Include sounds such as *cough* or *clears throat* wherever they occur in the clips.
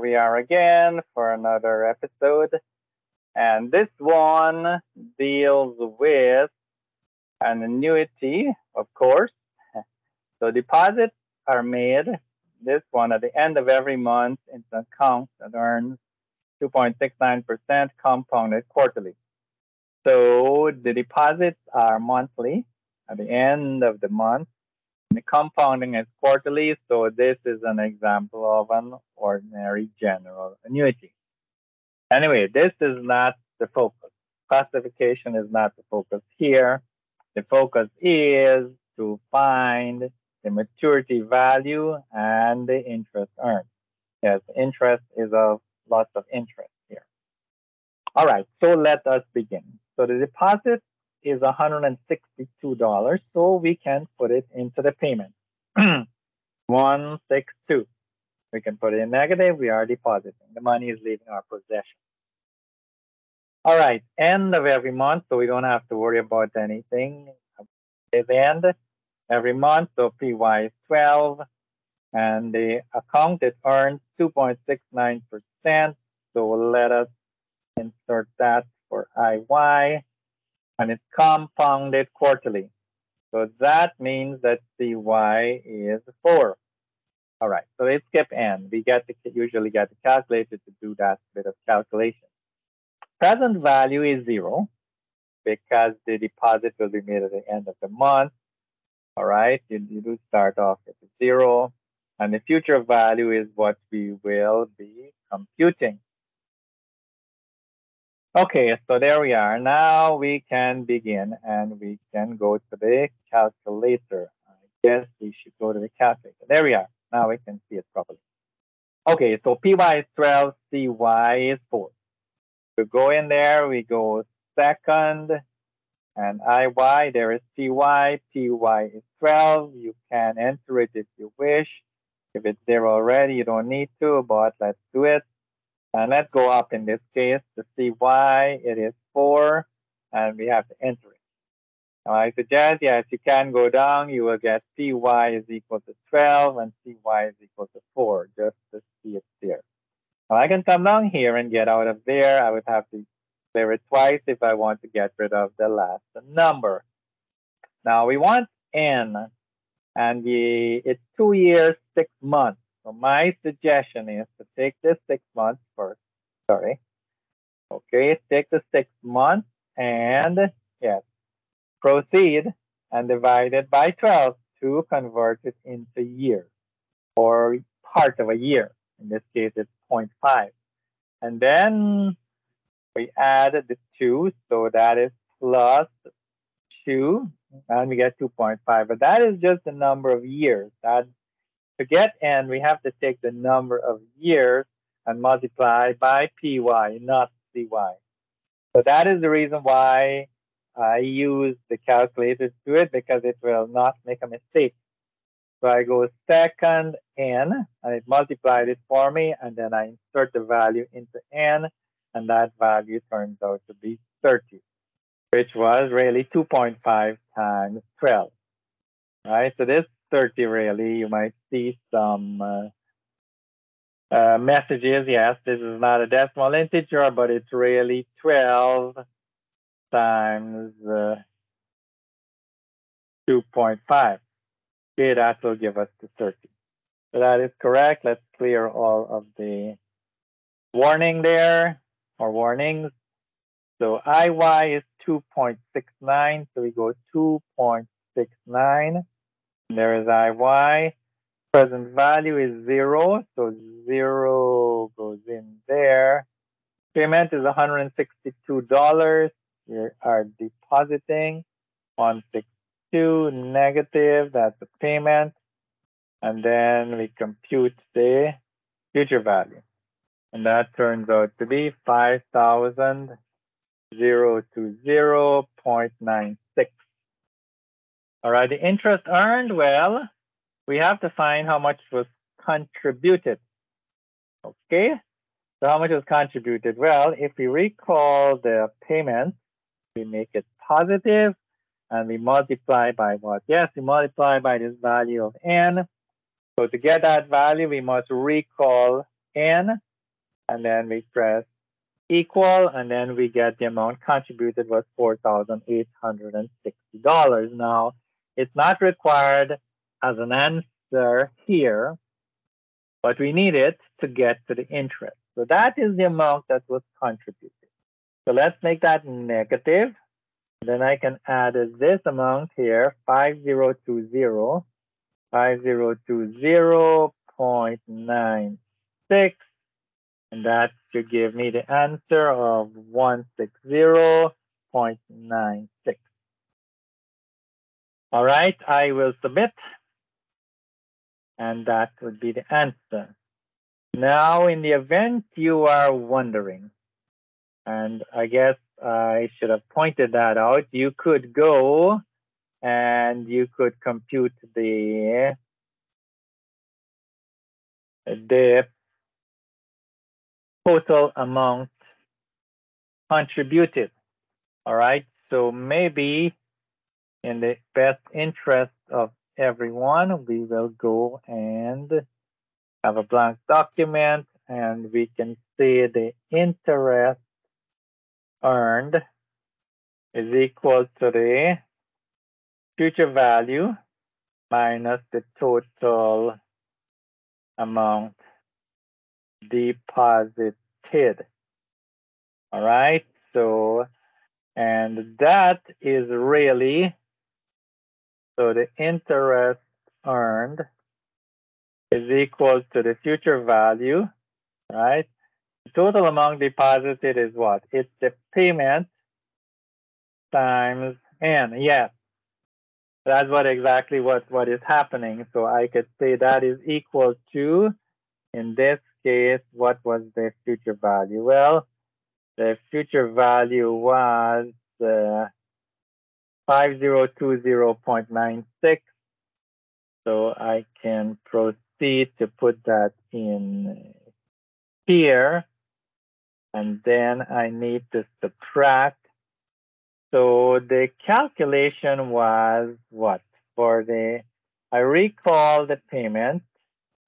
We are again for another episode. And this one deals with an annuity, of course. *laughs* So deposits are made, this one at the end of every month into an account that earns 2.69% compounded quarterly. So the deposits are monthly at the end of the month. The compounding is quarterly, so this is an example of an ordinary general annuity. Anyway, this is not the focus. Classification is not the focus here. The focus is to find the maturity value and the interest earned. Yes, interest is of lots of interest here. All right, so let us begin. So the deposit is $162, so we can put it into the payment. *clears throat* 162. We can put it in negative, we are depositing. The money is leaving our possession. All right, end of every month, so we don't have to worry about anything. The end every month, so PY is 12, and the account it earns 2.69%. So let us insert that for IY, and it's compounded quarterly. So that means that CY is 4. All right, so let's skip N. We get to usually get the calculator to do that bit of calculation. Present value is 0 because the deposit will be made at the end of the month. All right, you, you do start off at 0. And the future value is what we will be computing. Okay, so there we are. Now we can begin and we can go to the calculator. I guess we should go to the calculator. There we are. Now we can see it properly. Okay, so PY is 12, CY is 4. We go in there, we go second, and IY, there is CY, PY is 12. You can enter it if you wish. If it's there already, you don't need to, but let's do it. And let's go up in this case to CY it is 4, and we have to enter it. Now I suggest, yes, you can go down. You will get CY is equal to 12 and CY is equal to 4, just to see it there. Now I can come down here and get out of there. I would have to clear it twice if I want to get rid of the last number. Now we want N, and the, it's two years, six months. So my suggestion is to take this six months first. Sorry. Okay, take the six months and yes, proceed and divide it by 12 to convert it into years or part of a year. In this case, it's 0.5. And then we add the 2, so that is plus 2, and we get 2.5. But that is just the number of years. That to get n, we have to take the number of years and multiply by py, not cy. So that is the reason why I use the calculator to do it because it will not make a mistake. So I go second n, and it multiplied it for me, and then I insert the value into n, and that value turns out to be 30, which was really 2.5 times 12. Right, so this 30 really, you might see some uh, uh, messages. Yes, this is not a decimal integer, but it's really 12 times uh, 2.5. Okay, that will give us the 30. So that is correct. Let's clear all of the warning there or warnings. So IY is 2.69, so we go 2.69. There is IY. Present value is zero, so zero goes in there. Payment is $162. We are depositing 162 negative, that's the payment. And then we compute the future value. And that turns out to be 5,000 zero to 0.96. All right, the interest earned, well, we have to find how much was contributed. Okay, so how much was contributed? Well, if we recall the payment, we make it positive and we multiply by what? Yes, we multiply by this value of n. So to get that value, we must recall N, and then we press equal, and then we get the amount contributed was $4,860. Now, it's not required as an answer here, but we need it to get to the interest. So that is the amount that was contributed. So let's make that negative. Then I can add this amount here, 5020, 5020.96, and that should give me the answer of 160.96. All right, I will submit, and that would be the answer. Now, in the event you are wondering, and I guess I should have pointed that out. You could go and you could compute the the total amount contributed. All right. So maybe in the best interest of everyone, we will go and have a blank document and we can see the interest earned is equal to the future value minus the total amount deposited. All right, so, and that is really, so the interest earned is equal to the future value, right? The total amount deposited is what? It's the payment times n. Yes, that's what exactly what, what is happening. So I could say that is equal to, in this case, what was the future value? Well, the future value was uh, 5020.96. So I can proceed to put that in here and then I need to subtract. So the calculation was what? For the, I recall the payment,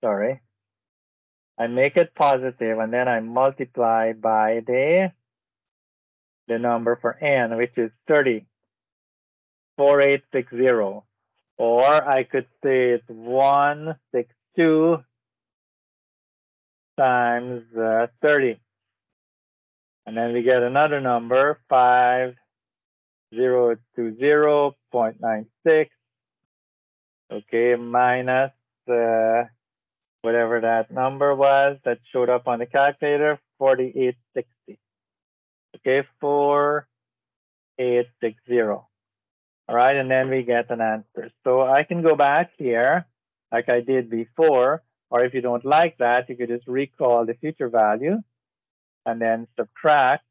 sorry. I make it positive and then I multiply by the, the number for n, which is 30, 4860. Or I could say it's 162 times uh, 30. And then we get another number, 5020.96. Okay, minus uh, whatever that number was that showed up on the calculator, 4860. Okay, 4860. All right, and then we get an answer. So I can go back here like I did before, or if you don't like that, you could just recall the future value and then subtract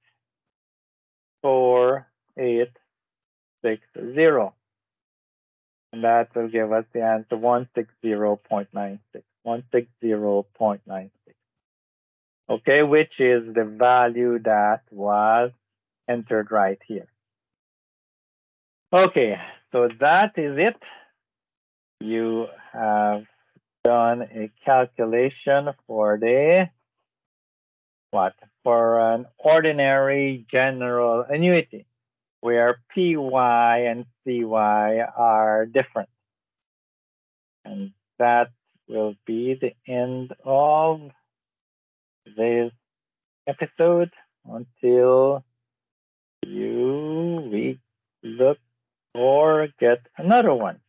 4860. And that will give us the answer 160.96. 160.96. Okay, which is the value that was entered right here. Okay, so that is it. You have done a calculation for the what? For an ordinary general annuity where PY and CY are different. And that will be the end of this episode until you we look or get another one.